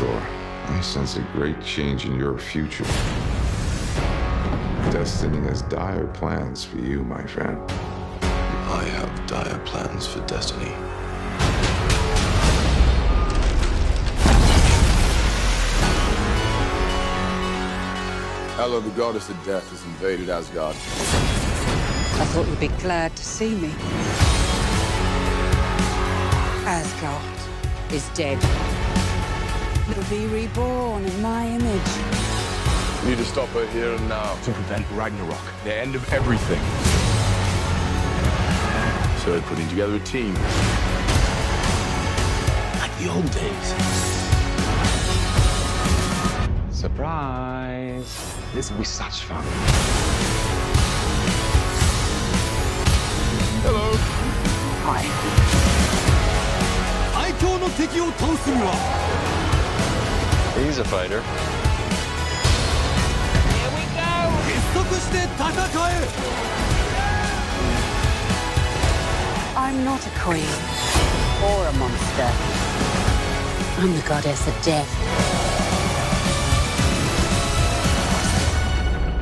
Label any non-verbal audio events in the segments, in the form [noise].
Thor. I sense a great change in your future. Destiny has dire plans for you, my friend. I have dire plans for Destiny. Hela, the goddess of death, has invaded Asgard. I thought you'd be glad to see me. Asgard is dead It'll be reborn in my image. We need to stop her here and now. to prevent Ragnarok, the end of everything. So we're putting together a team. Like the old days. Surprise! This will be such fun. Hello. Hi. 最強の敵を倒すには He's a fighter. 結束して戦え I'm not a queen or a monster. I'm the goddess of death.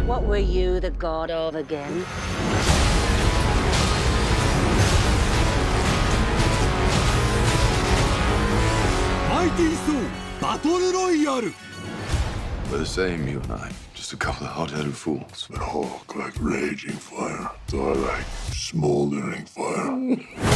What were you the god of again? マイティー・ソー バトルロイヤル We're the same, you and I. Just a couple of hot-headed fools. But Hulk like raging fire, so I like smoldering fire. [laughs]